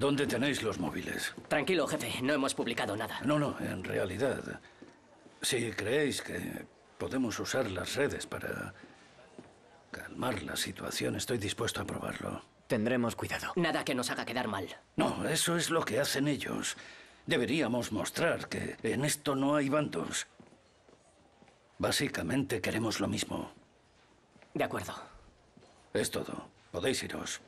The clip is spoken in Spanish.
¿Dónde tenéis los móviles? Tranquilo, jefe, no hemos publicado nada. No, no, en realidad, si creéis que podemos usar las redes para calmar la situación, estoy dispuesto a probarlo. Tendremos cuidado. Nada que nos haga quedar mal. No, eso es lo que hacen ellos. Deberíamos mostrar que en esto no hay bandos. Básicamente queremos lo mismo. De acuerdo. Es todo. Podéis iros.